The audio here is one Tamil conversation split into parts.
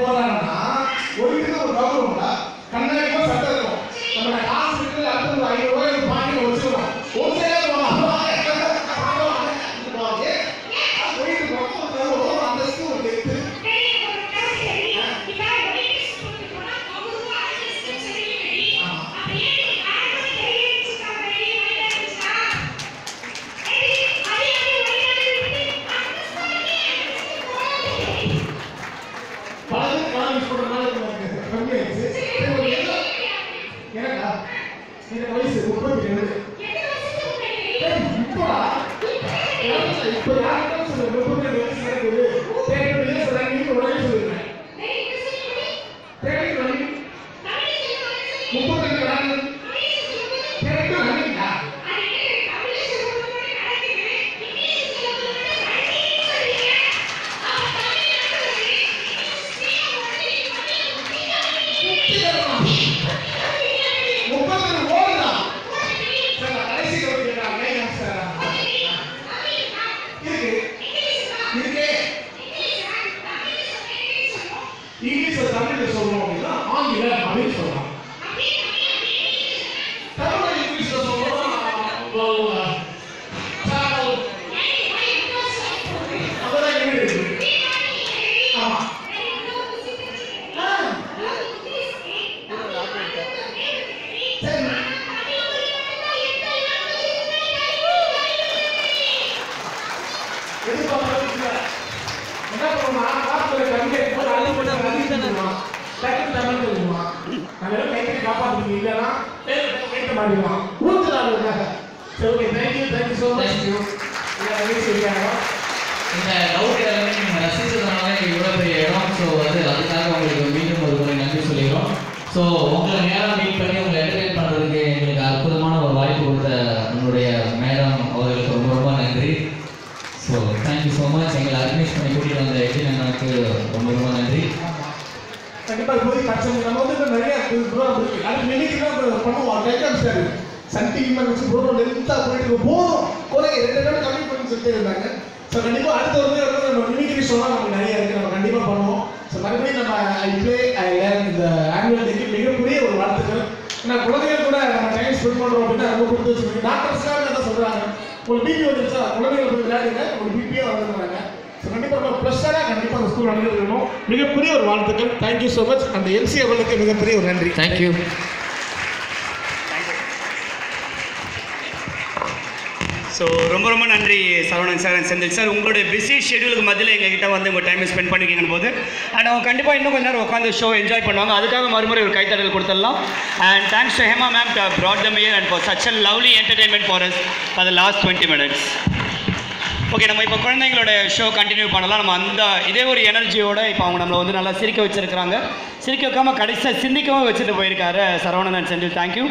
போறாங்கன்னா ஒரு இதுக்கு ஒரு கௌரவம்டா கண்ணாடிமா சட்டம் இருக்கும் நம்ம காசு ஒரு ஐநூறு பலது காலேஜ் போடுறதுனால எனக்கு கம்மி ஆயிடுச்சு சரி, ஒரு எல்லாம் எனக்கா எனக்கு வயசு முப்பத்தி ரெண்டு ஏய், இப்போடா எனக்கு இப்போ யாருக்கும் இங்கிலீஷ்ல தமிழ்ல சொல்லணும் அப்படின்னா ஆங்கிலம் அப்படின்னு சொல்றாங்க. போட்டு அள்ளி தள்ளிடுவான். டக்குனு தமிழ் சொல்லிடுவான். நம்ம எல்லாம் கை கட்டி காப்பாத்திக்கணும். இல்லைன்னா, பேரை போட்டு வைக்க மாட்டேங்குவான். ஊத்துறாங்க அதுக்காக. சரி, okay, thank you, thank you so much. Thank you. எல்லா நிகழ்ச்சி இருக்காங்க. இந்த டவுட் எல்லாமே நீங்கள் ரசிச்சதுனால இவ்வளோ பெரிய இடம் ஸோ வந்து அதுக்காக உங்களுக்கு மீண்டும் ஒரு முறை நன்றி ஸோ உங்களை நேராக மீட் பண்ணி உங்களை என்டர்டைன் பண்ணுறதுக்கு எங்களுக்கு அற்புதமான ஒரு வாய்ப்பு கொடுத்த உங்களுடைய மேடம் அவர்களுக்கு ரொம்ப ரொம்ப நன்றி so thank you so much எங்களை அட்மிட் பண்ணி கூட்டிகிட்டு வந்த அண்ணாவுக்கு ரொம்ப ரொம்ப நன்றி கண்டிப்பா இப்போதைக்கு கஷ்டம் நம்ம வந்து இப்ப நிறைய ப்ரோக்ராம் இருக்கு அது இன்னைக்கு பண்ணுவோம். டைட்டம் சார்? சன் டிவி மாதிரி வச்சு ப்ரோக்ராம் லென்த்தா போயிட்டு போதும். குறை ரெண்டு நாள் கம்மி பண்ணி சொல்லிட்டு இருந்தாங்க. ஸோ கண்டிப்பா அடுத்த ஒரு முறை நம்ம மிமிக்ரி ஷோலாம் நமக்கு நிறைய இருக்கு. நம்ம கண்டிப்பா பண்ணுவோம். ஸோ மறுபடியும் நம்ம ஐ பிளே ஐ லேர்ன் இந்த ஆனுவல் டேக்கு மிகப்பெரிய ஒரு வாழ்த்துக்கள். ஏன்னா குழந்தைகள் கூட நம்ம டைம் ஸ்பெண்ட் பண்றோம் அப்படின்னா ரொம்ப கொடுத்து வச்சுருக்கு டாக்டர்ஸ்லாம் என்ன சொல்றாங்க? ஒரு பிபி வந்துருச்சா? குழந்தைகள் போய் விளையாடுங்க. ஒரு பிபியே வந்துருக்காங்க கண்டிப்பாக நம்ம ப்ளஸ்ஸராக கண்டிப்பாக அந்த ஸ்கூல் நடந்துருக்கணும் மிகப்பெரிய ஒரு வாழ்த்துக்கள். தேங்க்யூ ஸோ மச் அந்த எல்சி அவர்களுக்கு மிகப்பெரிய ஒரு நன்றி. தேங்க்யூ ஸோ ரொம்ப ரொம்ப நன்றி சரவணன் சார் செந்தில் சார். உங்களுடைய பிஸி ஷெடியூலுக்கு மத்தியில் எங்ககிட்ட வந்து உங்கள் டைமை ஸ்பெண்ட் பண்ணிக்கிங்க போது அண்ட் அவங்க கண்டிப்பாக இன்னும் கொஞ்ச நேரம் உட்காந்து ஷோ என்ஜாய் பண்ணுவாங்க. அதுக்காக மறுமுறை ஒரு கைத்தடல் கொடுத்துடலாம். And thanks to Hema ma'am brought them here and for such a lovely entertainment for us for the last twenty minutes okay நம்ம இப்போ குழந்தைங்களோட ஷோ கண்டினியூ பண்ணலாம். நம்ம அந்த இதே ஒரு எனர்ஜியோட இப்போ அவங்க நம்மளை வந்து நல்லா சிரிக்க வச்சிருக்கிறாங்க. சிரிக்க வைக்காம கடைசியாக சிந்திக்கவும் வச்சுட்டு போயிருக்காரு Saravanan Senthil. Thank you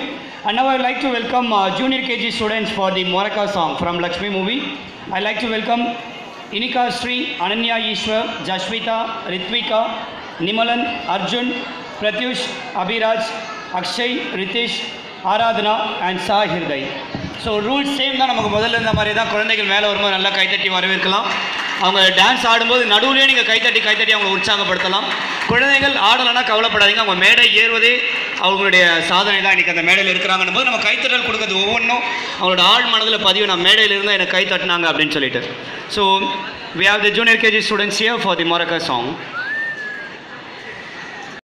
and now I like to welcome junior KG students for the Morakka song from Lakshmi movie I like to welcome Inika Sri Ananya Eshwar Jaswitha Rithvika Nimalan Arjun Pratyush Abiraj Akshay Ritesh Aradhana and சாஹிர்தை so rules same தான். நமக்கு முதல்ல இருந்த மாதிரி தான் குழந்தைகள் மேலே வரும்போது நல்லா கைத்தட்டி வரவேற்கலாம். அவங்க டான்ஸ் ஆடும்போது நடுவுலேயே நீங்கள் கைத்தட்டி கைத்தட்டி அவங்களை உற்சாகப்படுத்தலாம். குழந்தைகள் ஆடலைன்னா கவலைப்படாதீங்க. அவங்க மேடை ஏறுவதே அவங்களுடைய சாதனை தான். இன்றைக்கி அந்த மேடையில் இருக்கிறாங்கன்னும் போது நம்ம கைத்தட்டல் கொடுக்குறது ஒவ்வொன்றும். அவங்களோட ஆழ் மனதில் பதிவு நான் மேடையில் இருந்தால் எனக்கு கைத்தட்டினாங்க அப்படின்னு சொல்லிட்டு. So we have the junior KG students here for the Morakka song